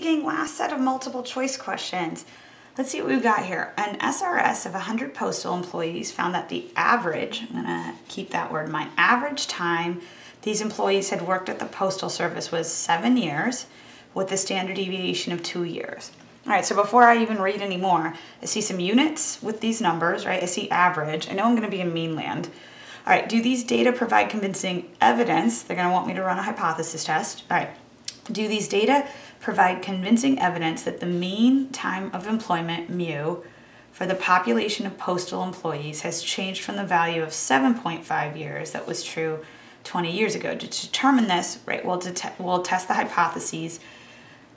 Gang, last set of multiple choice questions. Let's see what we've got here. An SRS of 100 postal employees found that the average, I'm gonna keep that word in mind, average time these employees had worked at the Postal Service was seven years with a standard deviation of two years. All right, so before I even read any more, I see some units with these numbers, right? I see average. I know I'm gonna be in meanland. All right, do these data provide convincing evidence? They're gonna want me to run a hypothesis test. All right, do these data provide convincing evidence that the mean time of employment, mu, for the population of postal employees has changed from the value of 7.5 years that was true 20 years ago. To determine this, right, we'll, we'll test the hypotheses.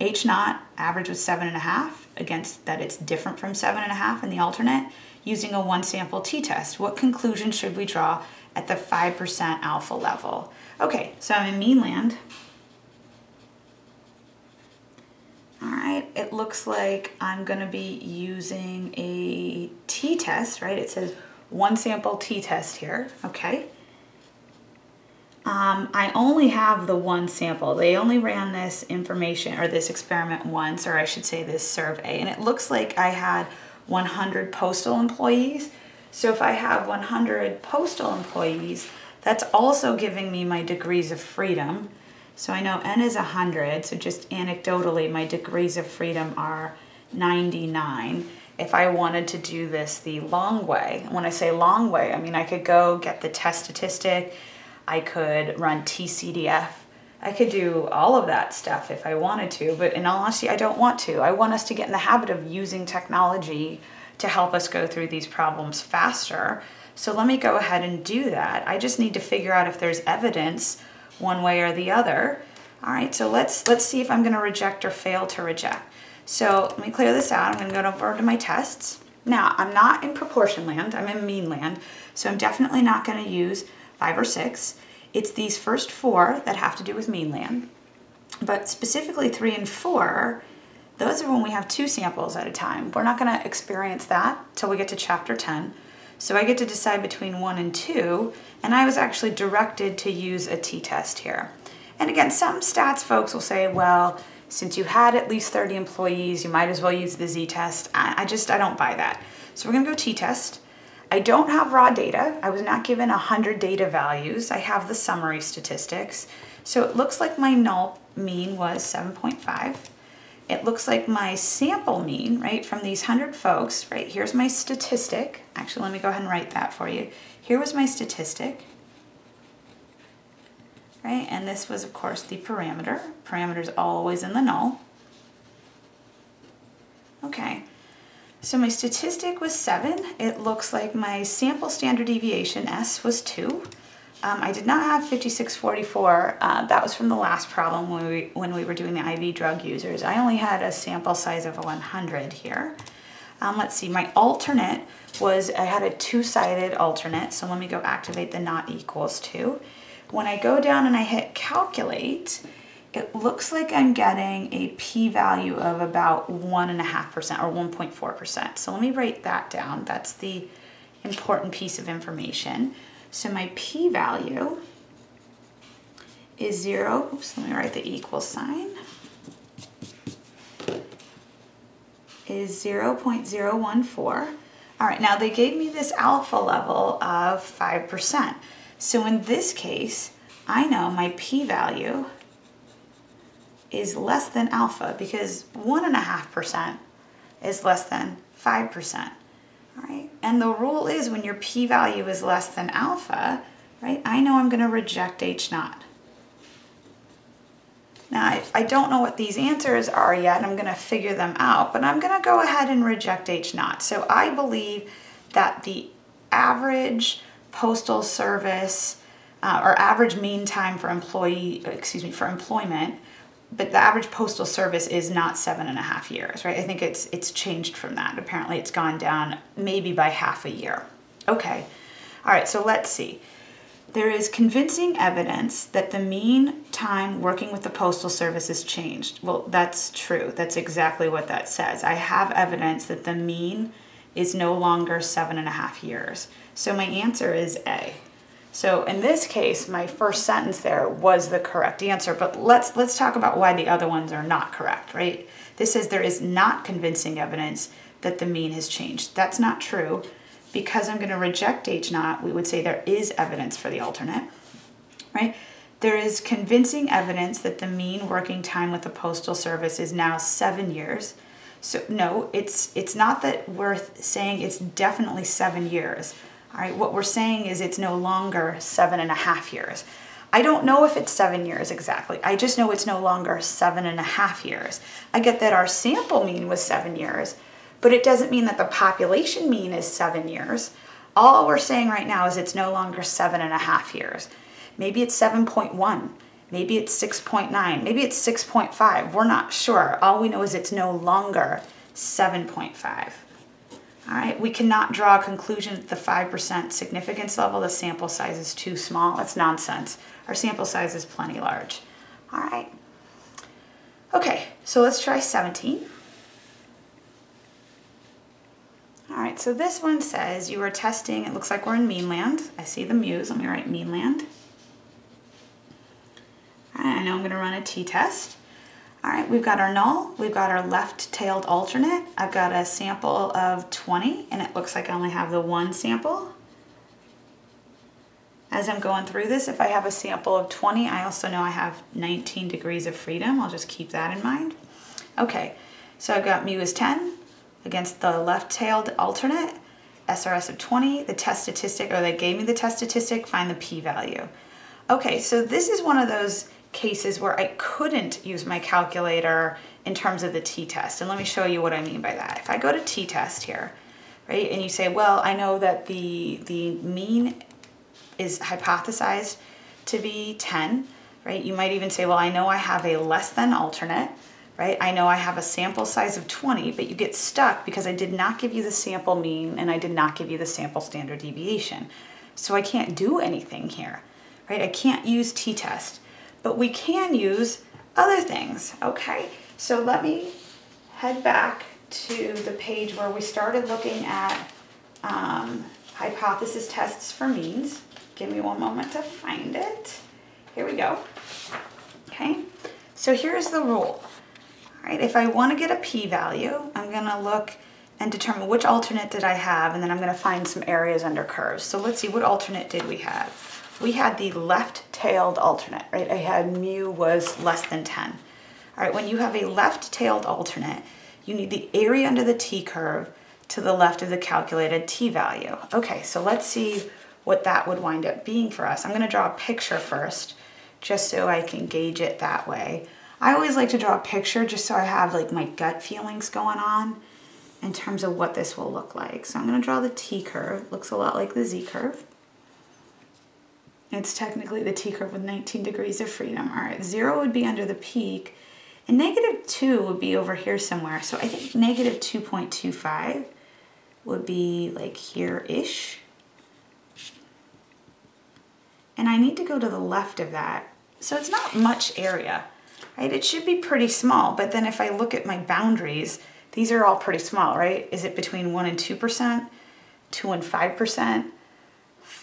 H naught average was seven and a half against that it's different from seven and a half in the alternate using a one sample t-test. What conclusion should we draw at the 5% alpha level? Okay, so I'm in meanland. All right, it looks like I'm gonna be using a t-test, right? It says one sample t-test here, okay? Um, I only have the one sample. They only ran this information or this experiment once, or I should say this survey, and it looks like I had 100 postal employees. So if I have 100 postal employees, that's also giving me my degrees of freedom. So I know N is 100, so just anecdotally, my degrees of freedom are 99. If I wanted to do this the long way, when I say long way, I mean I could go get the test statistic, I could run TCDF. I could do all of that stuff if I wanted to, but in all honesty, I don't want to. I want us to get in the habit of using technology to help us go through these problems faster. So let me go ahead and do that. I just need to figure out if there's evidence one way or the other. All right, so let's let's see if I'm gonna reject or fail to reject. So let me clear this out. I'm gonna go over to my tests. Now, I'm not in proportion land, I'm in mean land, so I'm definitely not gonna use five or six. It's these first four that have to do with meanland, but specifically three and four, those are when we have two samples at a time. We're not gonna experience that till we get to chapter 10. So I get to decide between one and two, and I was actually directed to use a t-test here. And again, some stats folks will say, well, since you had at least 30 employees, you might as well use the z-test. I, I just, I don't buy that. So we're gonna go t-test. I don't have raw data. I was not given 100 data values. I have the summary statistics. So it looks like my null mean was 7.5. It looks like my sample mean, right, from these 100 folks, right, here's my statistic. Actually, let me go ahead and write that for you. Here was my statistic, right, and this was, of course, the parameter. Parameter's always in the null. Okay, so my statistic was seven. It looks like my sample standard deviation, S, was two. Um, I did not have 5644. Uh, that was from the last problem when we, when we were doing the IV drug users. I only had a sample size of 100 here. Um, let's see, my alternate was, I had a two-sided alternate, so let me go activate the not equals to. When I go down and I hit calculate, it looks like I'm getting a p-value of about 1.5% or 1.4%. So let me write that down. That's the important piece of information. So my p-value is 0. Oops, let me write the equal sign. Is 0.014. All right, now they gave me this alpha level of 5%. So in this case, I know my p-value is less than alpha because 1.5% is less than 5%, right? And the rule is when your p-value is less than alpha, right, I know I'm gonna reject H naught. Now, I, I don't know what these answers are yet, I'm gonna figure them out, but I'm gonna go ahead and reject H naught. So I believe that the average postal service uh, or average mean time for employee, excuse me, for employment but the average postal service is not seven and a half years, right? I think it's it's changed from that. Apparently it's gone down maybe by half a year. Okay, all right, so let's see. There is convincing evidence that the mean time working with the Postal Service has changed. Well, that's true. That's exactly what that says. I have evidence that the mean is no longer seven and a half years. So my answer is A. So in this case, my first sentence there was the correct answer, but let's, let's talk about why the other ones are not correct, right? This says there is not convincing evidence that the mean has changed. That's not true. Because I'm gonna reject H naught, we would say there is evidence for the alternate, right? There is convincing evidence that the mean working time with the Postal Service is now seven years. So no, it's it's not that we're saying it's definitely seven years. All right, what we're saying is it's no longer seven and a half years. I don't know if it's seven years exactly. I just know it's no longer seven and a half years. I get that our sample mean was seven years, but it doesn't mean that the population mean is seven years. All we're saying right now is it's no longer seven and a half years. Maybe it's 7.1, maybe it's 6.9, maybe it's 6.5. We're not sure. All we know is it's no longer 7.5. All right, we cannot draw a conclusion at the 5% significance level. The sample size is too small. That's nonsense. Our sample size is plenty large. All right. Okay, so let's try 17. All right, so this one says you are testing, it looks like we're in meanland. I see the muse, let me write meanland. I know I'm gonna run a t-test. All right, we've got our null, we've got our left-tailed alternate. I've got a sample of 20, and it looks like I only have the one sample. As I'm going through this, if I have a sample of 20, I also know I have 19 degrees of freedom. I'll just keep that in mind. Okay, so I've got mu is 10 against the left-tailed alternate, SRS of 20, the test statistic, or they gave me the test statistic, find the p-value. Okay, so this is one of those cases where I couldn't use my calculator in terms of the t-test. And let me show you what I mean by that. If I go to t-test here, right, and you say, well, I know that the, the mean is hypothesized to be 10, right? You might even say, well, I know I have a less than alternate, right? I know I have a sample size of 20, but you get stuck because I did not give you the sample mean and I did not give you the sample standard deviation. So I can't do anything here, right? I can't use t-test but we can use other things, okay? So let me head back to the page where we started looking at um, hypothesis tests for means. Give me one moment to find it. Here we go. Okay, so here's the rule. All right, if I want to get a p-value, I'm going to look and determine which alternate did I have, and then I'm going to find some areas under curves. So let's see, what alternate did we have? We had the left-tailed alternate, right? I had mu was less than 10. All right, when you have a left-tailed alternate, you need the area under the t-curve to the left of the calculated t-value. Okay, so let's see what that would wind up being for us. I'm gonna draw a picture first, just so I can gauge it that way. I always like to draw a picture just so I have like my gut feelings going on in terms of what this will look like. So I'm gonna draw the t-curve, looks a lot like the z-curve. It's technically the t-curve with 19 degrees of freedom. All right, zero would be under the peak, and negative two would be over here somewhere. So I think negative 2.25 would be like here-ish. And I need to go to the left of that. So it's not much area, right? It should be pretty small, but then if I look at my boundaries, these are all pretty small, right? Is it between one and 2%, two and 5%?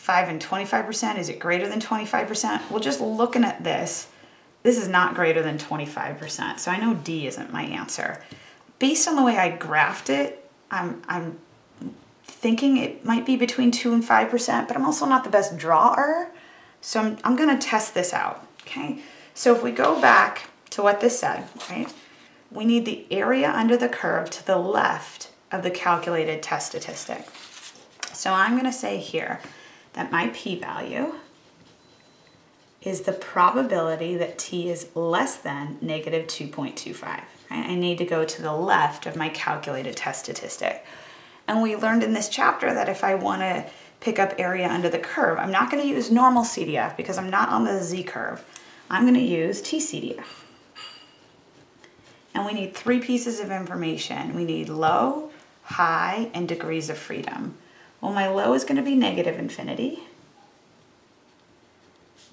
5 and 25%? Is it greater than 25%? Well, just looking at this, this is not greater than 25%. So I know D isn't my answer. Based on the way I graphed it, I'm, I'm thinking it might be between 2 and 5%, but I'm also not the best drawer. So I'm, I'm going to test this out, okay? So if we go back to what this said, right, we need the area under the curve to the left of the calculated test statistic. So I'm going to say here, that my p-value is the probability that t is less than negative 2.25. I need to go to the left of my calculated test statistic. And we learned in this chapter that if I want to pick up area under the curve, I'm not going to use normal CDF because I'm not on the z-curve. I'm going to use TCDF. And we need three pieces of information. We need low, high, and degrees of freedom. Well, my low is going to be negative infinity.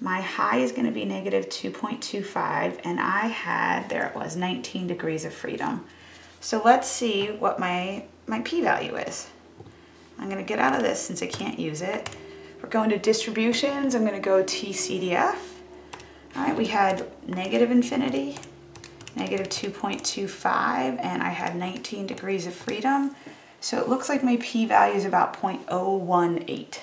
My high is going to be negative 2.25, and I had, there it was, 19 degrees of freedom. So let's see what my, my p-value is. I'm going to get out of this since I can't use it. We're going to distributions. I'm gonna go TCDF. All right, we had negative infinity, negative 2.25, and I had 19 degrees of freedom. So it looks like my p-value is about 0.018.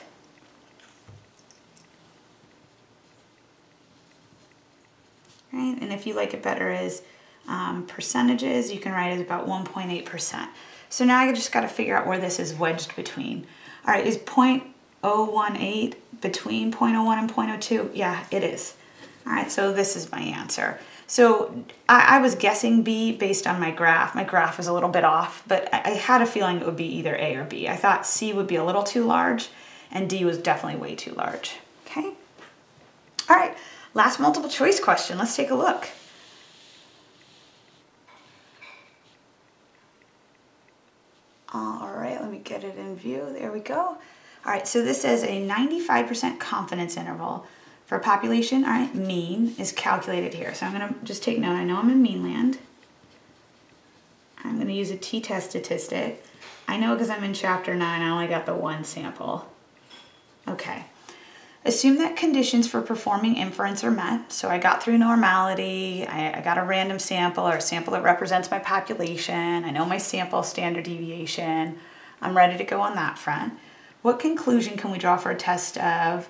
Right, and if you like it better as um, percentages, you can write it as about 1.8%. So now I just got to figure out where this is wedged between. All right, is 0.018 between 0.01 and 0.02? Yeah, it is. All right, so this is my answer. So I, I, was guessing B based on my graph. My graph was a little bit off, but I, I had a feeling it would be either A or B. I thought C would be a little too large and D was definitely way too large, okay? All right, last multiple choice question. Let's take a look. All right, let me get it in view. There we go. All right, so this is a 95% confidence interval for population, all right, mean is calculated here. So I'm gonna just take note, I know I'm in mean land. I'm gonna use a t-test statistic. I know because I'm in chapter nine, I only got the one sample. Okay. Assume that conditions for performing inference are met. So I got through normality, I, I, got a random sample or a sample that represents my population, I know my sample standard deviation, I'm ready to go on that front. What conclusion can we draw for a test of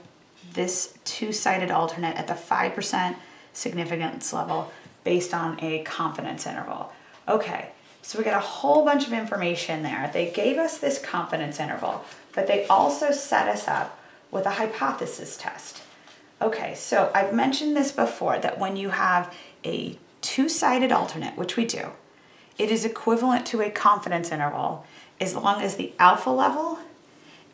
this two-sided alternate at the 5% significance level based on a confidence interval. Okay, so we got a whole bunch of information there. They gave us this confidence interval, but they also set us up with a hypothesis test. Okay, so I've mentioned this before, that when you have a two-sided alternate, which we do, it is equivalent to a confidence interval as long as the alpha level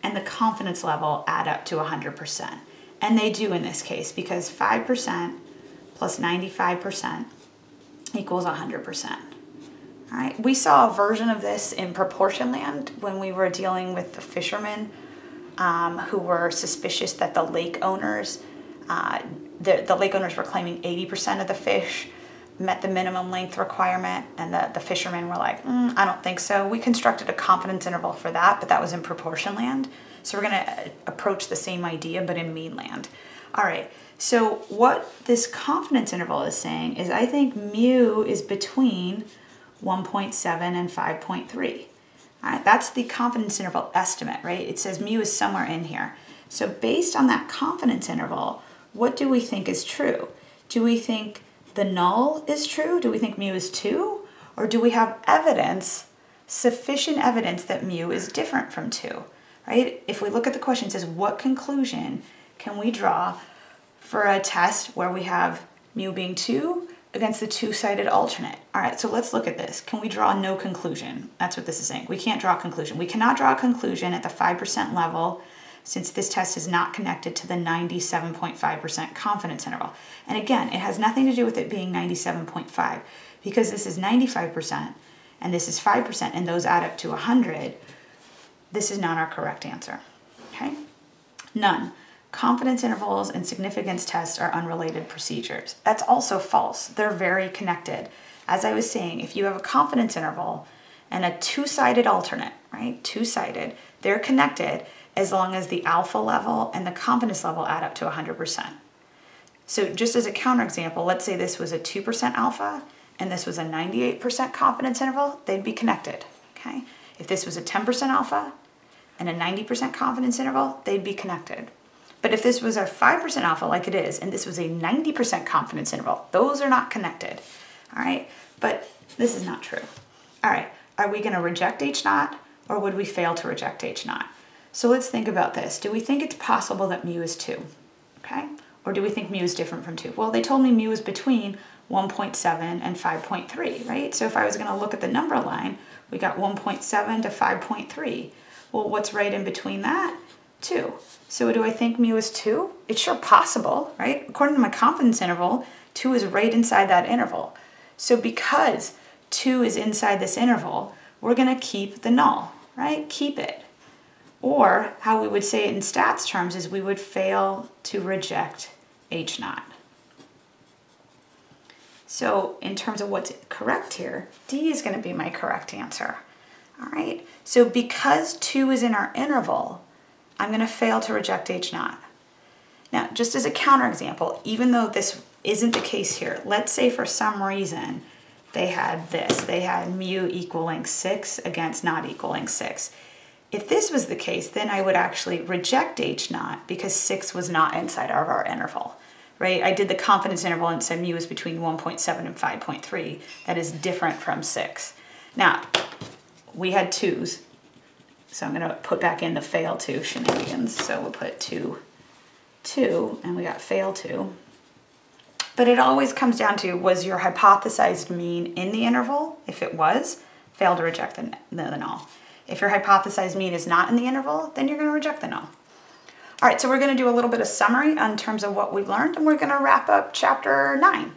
and the confidence level add up to 100%. And they do in this case because 5% plus 95% equals 100%. All right, we saw a version of this in proportion land when we were dealing with the fishermen um, who were suspicious that the lake owners, uh, the, the lake owners were claiming 80% of the fish met the minimum length requirement and the, the fishermen were like, mm, I don't think so. We constructed a confidence interval for that, but that was in proportion land. So we're going to approach the same idea, but in mean land. All right, so what this confidence interval is saying is I think mu is between 1.7 and 5.3. All right, that's the confidence interval estimate, right? It says mu is somewhere in here. So based on that confidence interval, what do we think is true? Do we think the null is true? Do we think mu is 2? Or do we have evidence, sufficient evidence that mu is different from 2? right? If we look at the question, it says, what conclusion can we draw for a test where we have mu being 2 against the two-sided alternate? All right, so let's look at this. Can we draw no conclusion? That's what this is saying. We can't draw a conclusion. We cannot draw a conclusion at the 5% level since this test is not connected to the 97.5% confidence interval. And again, it has nothing to do with it being 97.5 because this is 95% and this is 5% and those add up to 100 this is not our correct answer. Okay? None. Confidence intervals and significance tests are unrelated procedures. That's also false. They're very connected. As I was saying, if you have a confidence interval and a two-sided alternate, right? Two-sided, they're connected as long as the alpha level and the confidence level add up to 100%. So just as a counterexample, let's say this was a 2% alpha and this was a 98% confidence interval, they'd be connected, okay? If this was a 10% alpha and a 90% confidence interval, they'd be connected. But if this was a 5% alpha like it is, and this was a 90% confidence interval, those are not connected, all right? But this is not true. All right, are we gonna reject H naught or would we fail to reject H naught? So let's think about this. Do we think it's possible that mu is two, okay? Or do we think mu is different from two? Well, they told me mu is between 1.7 and 5.3, right? So if I was gonna look at the number line, we got 1.7 to 5.3. Well, what's right in between that? 2. So do I think mu is 2? It's sure possible, right? According to my confidence interval, 2 is right inside that interval. So because 2 is inside this interval, we're going to keep the null, right? Keep it. Or how we would say it in stats terms is we would fail to reject H naught. So in terms of what's correct here, D is going to be my correct answer. All right, so because 2 is in our interval, I'm gonna fail to reject H naught. Now, just as a counterexample, even though this isn't the case here, let's say for some reason they had this, they had mu equaling six against not equaling six. If this was the case, then I would actually reject H naught because six was not inside of our interval, right? I did the confidence interval and said mu is between 1.7 and 5.3. That is different from six. Now, we had twos, so I'm gonna put back in the fail to shenanigans. So we'll put two, two, and we got fail to. But it always comes down to, was your hypothesized mean in the interval? If it was, fail to reject the, the null. If your hypothesized mean is not in the interval, then you're gonna reject the null. All right, so we're gonna do a little bit of summary in terms of what we've learned and we're gonna wrap up chapter nine.